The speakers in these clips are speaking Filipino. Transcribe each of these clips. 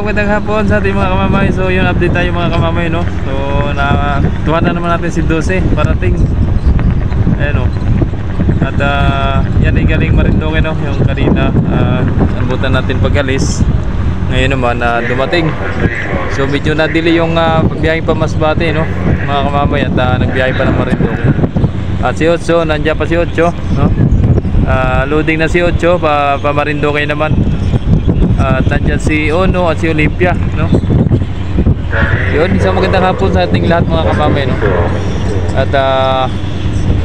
Magandang hapon sa ating mga kamamay. So yun update tayo mga kamamay no? So nakuha na naman natin si 12 parating. Ayan o At ah, yan ay galing Marindoke no? Yung kanina uh, Ambutan natin pagalis. Ngayon naman na dumating. So medyo na-delay yung uh, pagbiyahing pa Masbate no? Mga kamamay at uh, nagbiyahe pa ng Marindoke At si Otso, nandiyan pa si Otso no? Ah, loading na si Otso pa, pa Marindoke naman at nandyan si Ono at si Olympia no? Yun isang magandang hapon sa ating lahat mga kamamay no? At ah,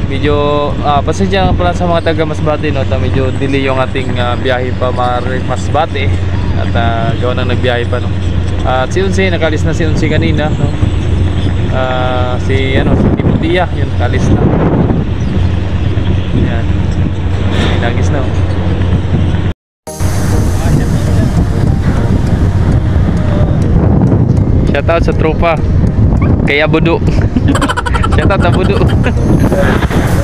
medyo ah, pasensya nga pala sa mga taga Masbate no? At ah, medyo delay yung ating ah, biyahe pa Masbate. At ah, gawa nang nagbiyahe pa no? At si Unsi nakalis na si Unsi kanina no? Ah, si ano si Timotia yun kalis na. Yan nagis na oh. Shoutout sa tropa Kaya Budo Shoutout sa Budo Ani,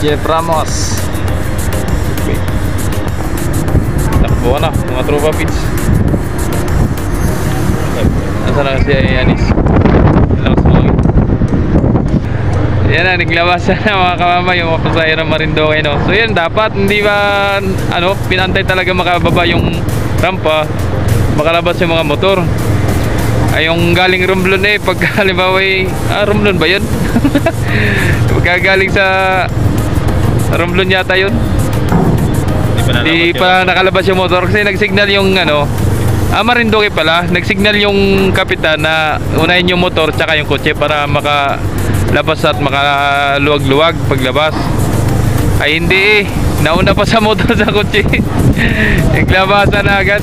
Jeff Ramos okay. Takbo na mga tropa pits Nasa na si Anis Lakas mo Yan na, naglabas na mga kamama yung mga pasahero Marindoke no. So yan, dapat hindi ba ano, pinantay talaga makababa yung rampa makalabas yung mga motor ay yung galing Romblon eh pag halimbawa eh, ah Romblon ba yun? pagka galing sa Romblon yata yun Di pa nakalabas yung motor kasi nagsignal yung ano Ah, Marindoke pala. Nagsignal yung kapitan na unahin yung motor tsaka yung kotse para makalabas at makaluwag-luwag paglabas. Ay hindi eh. Nauna pa sa motor sa kotse. Naglabasan na agad.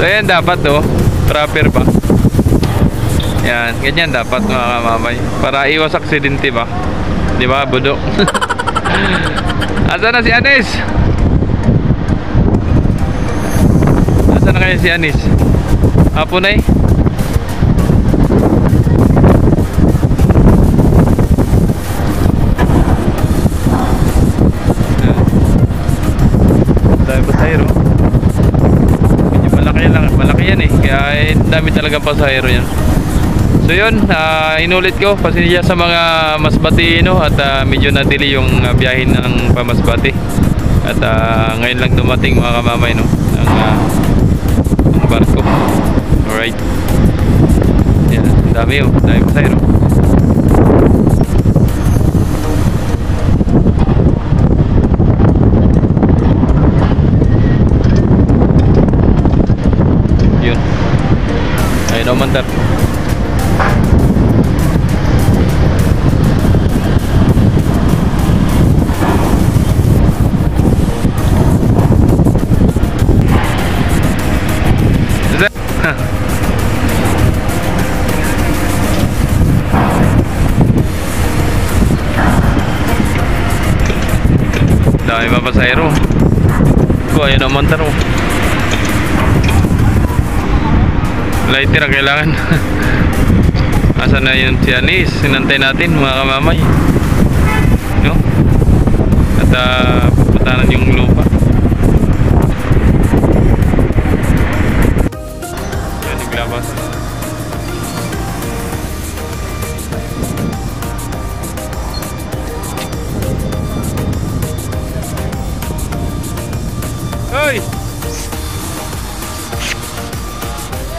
So yan dapat oh. Proper pa. Yan, ganyan dapat mga kamamay. Para iwas aksidente ba? Di ba, budo? Asa na si Anis? Asa na kaya si Anis? Apo na eh. Malaki yan eh. Kaya eh, dami talagang pasahero yan. So yun, ah, inulit ko, pasensya sa mga Masbati no, at ah, medyo na-delay yung uh, biyahe ng pamasbati. At ah, ngayon lang dumating mga kamamay no, ang, ah, ang barko. Alright. Yan, dami oh, dami pasahero. Yun. Dami pa pasahero. Ko ayun ang montar mo. Lighter ang kailangan. Asa na yun si Anis? Sinantay natin mga kamamay. No? At uh, puputanan yung lupa.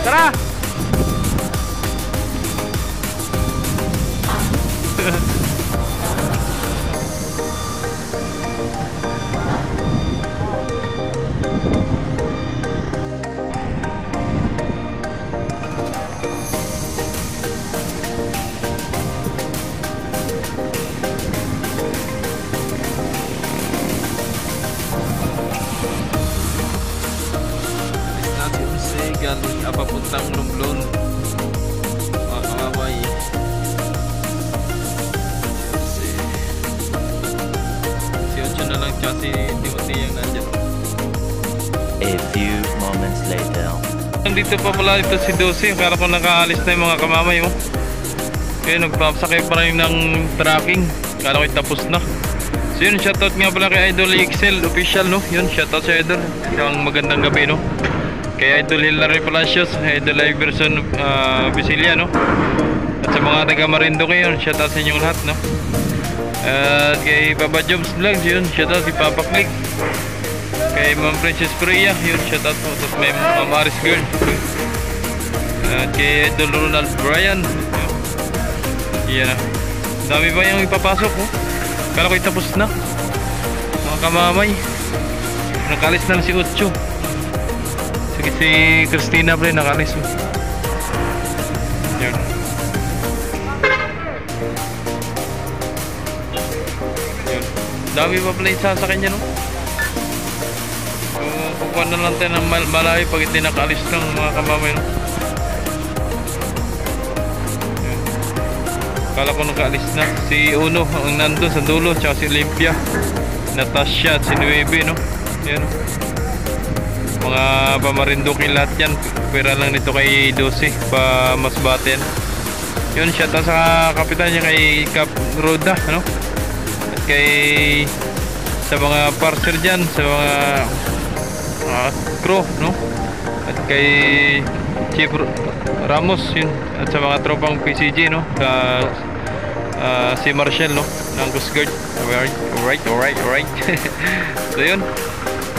Serah. Ocho na lang tsaka si Timothy yung nandyan. A few moments later. Nandito pa pala ito si Dosi. Kala ko nakaalis na yung mga kamamay mo. Kaya nagpapasakay pa rin ng tracking. Kala ko tapos na. So yun, shoutout nga pala kay Idol Excel official no. Yun, shoutout sa Idol. Isang magandang gabi no. Kay Idol Hilary Palacios, Idol Iverson uh, Bisilia no. At sa mga taga Marinduque yun, shoutout sa inyong lahat no. At kay Papa Jobs Vlogs yun, shoutout kay Papa Click. Kay Ma'am Princess Priya, yun, shoutout po. Tapos may Ma'am Aris Girl. At kay Idol Ronald Bryan. Yan na. Dami pa yung ipapasok oh. Kala ko'y tapos na. Mga kamamay. Nakalis na si Ocho. Sige si Christina rin nakalis oh. Yan. Dami pa pala yung sasakyan niya no. So, kukuha na lang tayo ng mal malayo pag hindi nakaalis ng mga kamamay no. Kala ko nakaalis na. Si Uno ang nandun sa dulo, tsaka si Olympia. Natasha at si Nueve no. Yan no. Mga pamarindukin lahat yan. Pera lang nito kay 12 pa masbaten. Yun, shout out sa kapitan niya kay Cap Roda, ano? Kay sa mga parser dyan, sa mga uh, crew, no? At kay Chief Ramos, yun. At sa mga tropang PCG, no? Sa ah, si Marshall, no? Ng Coast Guard. Alright, alright, alright, alright. so yun.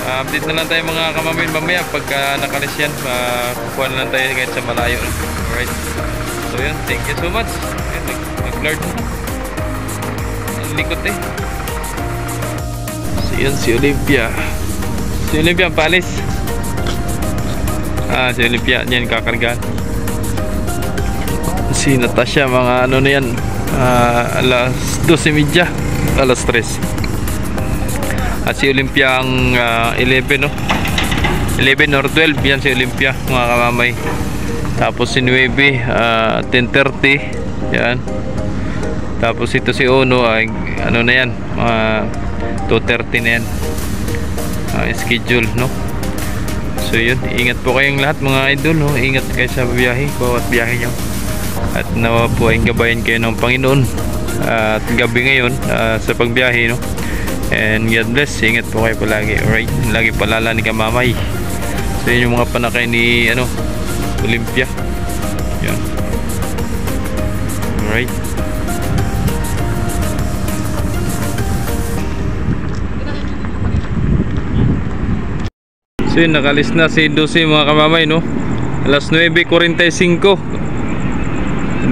Ah, update na lang tayo mga kamamin mamaya pagka nakalis yan. Uh, na lang tayo kahit sa malayo. No? Alright. So yun, thank you so much. Nag-lord na. Ang likot eh. So yun, si Olympia. Si Olympia, palis. Ah, si Olympia, yan kakargaan. Si Natasha, mga ano na yan. Ah, alas 12.30. Alas 3. At si Olympia ang ah, 11, no? 11 or 12, yan si Olympia, mga kamamay. Tapos si Nueve, ah, 10.30. Yan. Tapos ito si Ono, ay, ano na yan, mga 2.30 na yan. Ah, schedule, no? So yun, ingat po kayong lahat mga idol, no? Ingat kayo sa biyahe, bawat biyahe nyo. At nawa po ay gabayan kayo ng Panginoon. at gabi ngayon ah, sa pagbiyahe, no? And God bless, ingat po kayo palagi. Alright, lagi palala ni Kamamay. So yun yung mga panakay ni, ano, Olympia. Yan. Alright. So yun, nakalis na si 12 mga kamamay, no? Alas 9.45.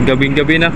Gabing gabi na.